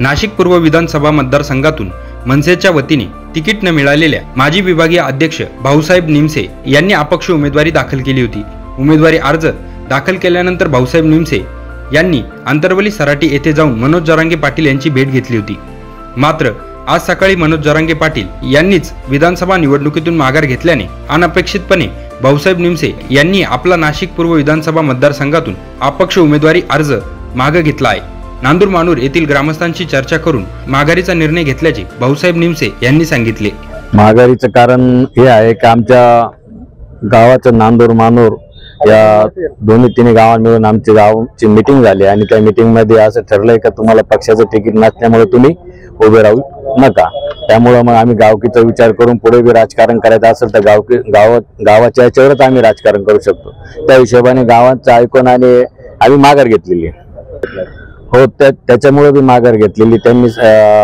नाशिक पूर्व विधानसभा मतदारसंघातून मनसेच्या वतीने तिकीट न मिळालेल्या माजी विभागीय अध्यक्ष भाऊसाहेब निमसे यांनी अपक्ष उमेदवारी दाखल केली होती. उमेदवारी अर्ज दाखल केल्यानंतर भाऊसाहेब निमसे यांनी आंतरवली सराटी येथे जाऊन मनोज जरांगे पाटील यांची भेट घेतली होती. मात्र आज सकाळी मनोज जरांगे पाटील यांनीच विधानसभा निवडणुकीतून माघार घेतल्याने अनपेक्षितपणे भाऊसाहेब निमसे यांनी आपला नाशिक पूर्व विधानसभा मतदारसंघातून अपक्ष उमेदवारी अर्ज मागे घेतला आहे. नांदूर मानूर येथील ग्रामस्थांशी चर्चा करून माघारीचा निर्णय घेतल्याचे भाऊसाहेब निमसे यांनी सांगितले. माघारीचं कारण हे आहे की आमच्या गावाचं नांदूर मानूर या दोन्ही तिन्ही गावां मिळून आमची गावची मिटिंग झाली आणि त्या मिटिंगमध्ये असं ठरलंय का तुम्हाला पक्षाचं तिकीट नसल्यामुळे तुम्ही उभे राहू नका. त्यामुळं मग आम्ही गावकीचा विचार करून पुढे बी राजकारण करायचं असेल तर गावकी गाव गावाच्या याच्यावरच आम्ही राजकारण करू शकतो. त्या हिशोबाने गावाचं ऐकून आणि आम्ही माघार घेतलेली आहे. हो त्या त्याच्यामुळे बी माघार घेतलेली. त्यांनी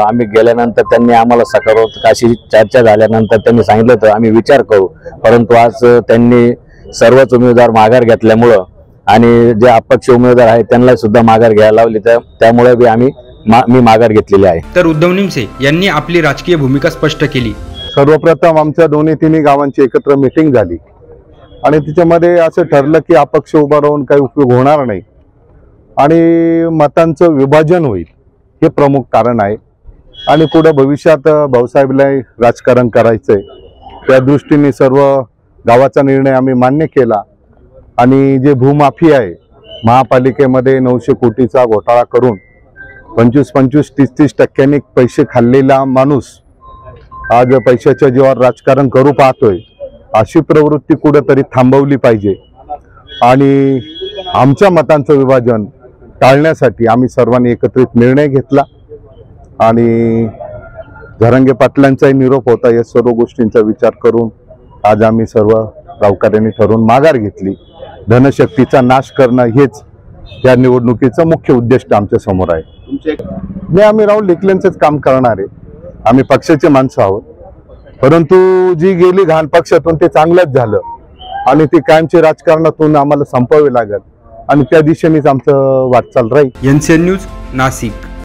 आम्ही गेल्यानंतर त्यांनी आम्हाला सकारात्मक अशी चर्चा झाल्यानंतर त्यांनी सांगितलं होतं आम्ही विचार करू. परंतु आज त्यांनी सर्वच उमेदवार माघार घेतल्यामुळं आणि जे अपक्ष उमेदवार आहेत त्यांना सुद्धा माघार घ्यायला लावली. त्या त्यामुळे बी आम्ही मा- मी माघार घेतलेली आहे. तर उद्धव निमसे यांनी आपली राजकीय भूमिका स्पष्ट केली. सर्वप्रथम आमच्या दोन्ही तिन्ही गावांची एकत्र मिटिंग झाली. आणि तिच्यामध्ये असं ठरलं की अपक्ष उभा राहून काही उपयोग होणार नाही. आणि मतांचं विभाजन होईल हे प्रमुख कारण आहे. आणि पुढं भविष्यात भाऊसाहेबला राजकारण करायचं आहे त्या दृष्टीने सर्व गावाचा निर्णय आम्ही मान्य केला. आणि जे भूमाफी आहे महापालिकेमध्ये नऊशे कोटीचा घोटाळा करून पंचवीस पंचवीस तीस तीस टक्क्यांनी पैसे खाल्लेला माणूस आज पैशाच्या जीवावर राजकारण करू पाहतोय. अशी प्रवृत्ती कुठंतरी थांबवली पाहिजे. आणि आमच्या मतांचं विभाजन टाळण्यासाठी आम्ही सर्वांनी एकत्रित निर्णय घेतला. आणि झरंगे पाटलांचाही निरोप होता या सर्व गोष्टींचा विचार करून आज आम्ही सर्व गावकऱ्यांनी ठरवून माघार घेतली. धनशक्तीचा नाश करणं हेच या निवडणुकीचं मुख्य उद्दिष्ट आमच्यासमोर आहे. नाही आम्ही राहुल लेखलेंचंच काम करणार आहे. आम्ही पक्षाचे माणसं आहोत. परंतु जी गेली घाण पक्षातून ते चांगलंच झालं. आणि ती कायमची राजकारणातून आम्हाला संपवावी लागेल आणि त्या दिशेनेच आमचं वाटचाल राहील. NCN news Nashik.